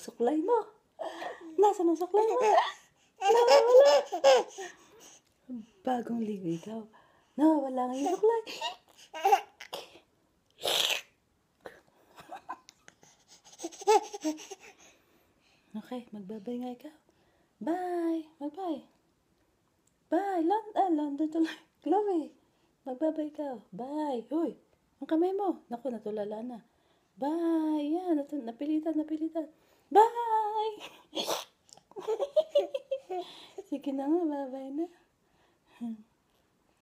suklay mo? Nasaan ang suklay mo? Nawawala. Bagong liwi daw. Nawawala yung suklay. Okay, magbabay nga ikaw. Bye! Magbay! Bye! London, ah, London tuloy. Chloe! Magbabay ikaw. Bye! Uy! Ang kamay mo. Naku, natulala na. Bye! Yan, napilitan, napilitan. Bye! Sige na nga, bye-bye na.